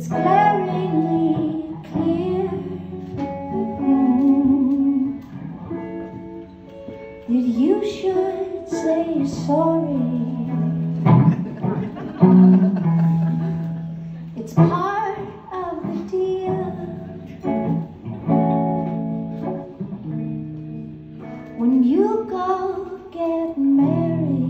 It's glaringly clear mm-hmm. that you should say sorry. It's part of the deal. When you go get married.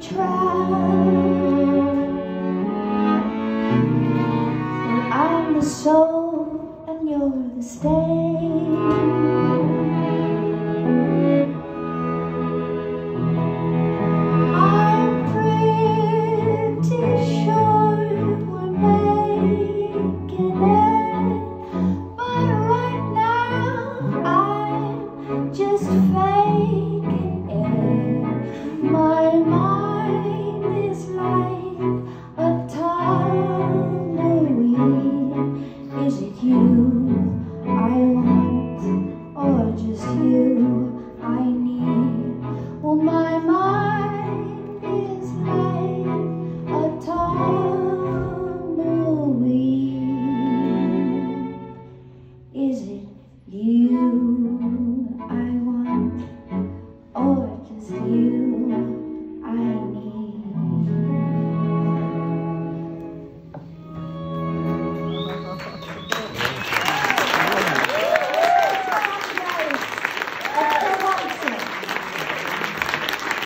trapped. And I'm the soul, and you're the stage. you.